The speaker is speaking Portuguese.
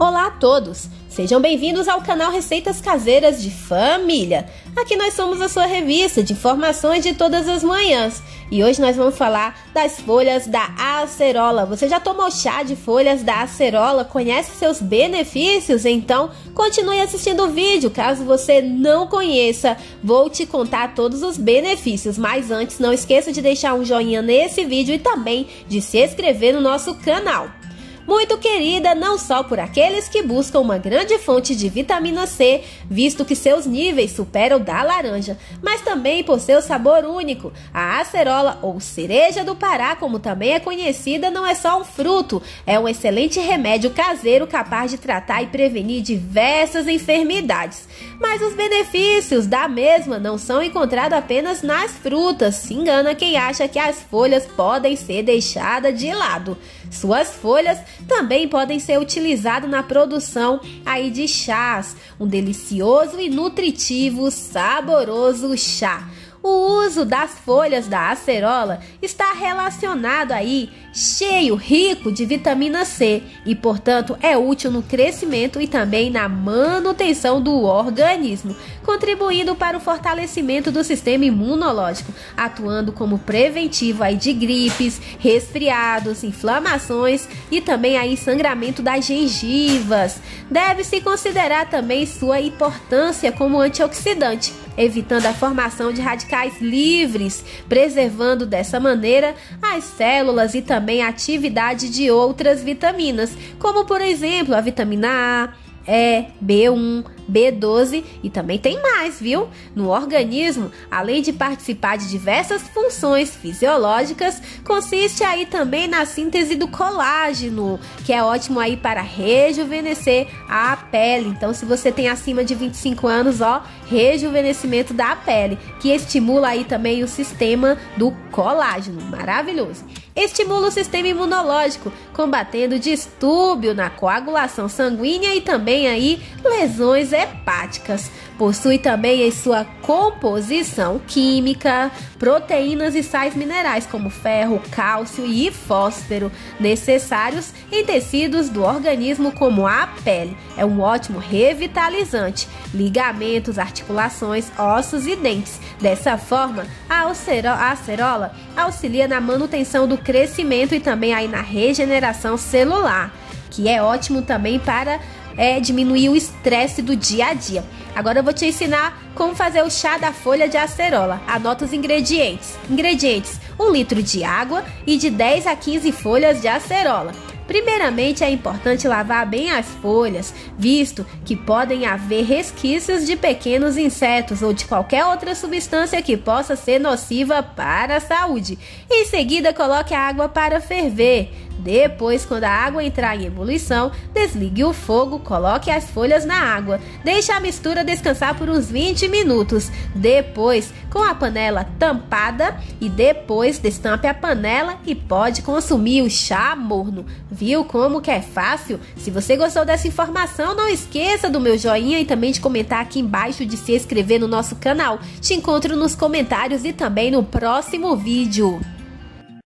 Olá a todos! Sejam bem-vindos ao canal Receitas Caseiras de Família. Aqui nós somos a sua revista de informações de todas as manhãs. E hoje nós vamos falar das folhas da acerola. Você já tomou chá de folhas da acerola? Conhece seus benefícios? Então, continue assistindo o vídeo. Caso você não conheça, vou te contar todos os benefícios. Mas antes, não esqueça de deixar um joinha nesse vídeo e também de se inscrever no nosso canal muito querida não só por aqueles que buscam uma grande fonte de vitamina C, visto que seus níveis superam da laranja, mas também por seu sabor único. A acerola ou cereja do Pará, como também é conhecida, não é só um fruto, é um excelente remédio caseiro capaz de tratar e prevenir diversas enfermidades. Mas os benefícios da mesma não são encontrados apenas nas frutas. Se engana quem acha que as folhas podem ser deixadas de lado. Suas folhas também podem ser utilizadas na produção aí de chás, um delicioso e nutritivo, saboroso chá. O uso das folhas da acerola está relacionado aí cheio, rico de vitamina C e, portanto, é útil no crescimento e também na manutenção do organismo, contribuindo para o fortalecimento do sistema imunológico, atuando como preventivo aí de gripes, resfriados, inflamações e também aí sangramento das gengivas. Deve-se considerar também sua importância como antioxidante evitando a formação de radicais livres, preservando dessa maneira as células e também a atividade de outras vitaminas, como por exemplo a vitamina A, E, B1, B12 e também tem mais, viu? No organismo, além de participar de diversas funções fisiológicas, consiste aí também na síntese do colágeno, que é ótimo aí para rejuvenescer a pele. Então, se você tem acima de 25 anos, ó, rejuvenescimento da pele, que estimula aí também o sistema do colágeno. Maravilhoso. Estimula o sistema imunológico, combatendo distúrbio na coagulação sanguínea e também aí lesões hepáticas. Possui também em sua composição química proteínas e sais minerais como ferro, cálcio e fósforo, necessários em tecidos do organismo como a pele. É um ótimo revitalizante, ligamentos, articulações, ossos e dentes. Dessa forma, a acerola auxilia na manutenção do crescimento e também aí na regeneração celular, que é ótimo também para é, diminuir o estresse do dia a dia. Agora eu vou te ensinar como fazer o chá da folha de acerola. Anota os ingredientes. Ingredientes: 1 litro de água e de 10 a 15 folhas de acerola. Primeiramente, é importante lavar bem as folhas, visto que podem haver resquícios de pequenos insetos ou de qualquer outra substância que possa ser nociva para a saúde. Em seguida, coloque a água para ferver. Depois, quando a água entrar em ebulição, desligue o fogo, coloque as folhas na água, deixe a mistura descansar por uns 20 minutos. Depois, com a panela tampada e depois destampe a panela e pode consumir o chá morno. Viu como que é fácil? Se você gostou dessa informação, não esqueça do meu joinha e também de comentar aqui embaixo de se inscrever no nosso canal. Te encontro nos comentários e também no próximo vídeo.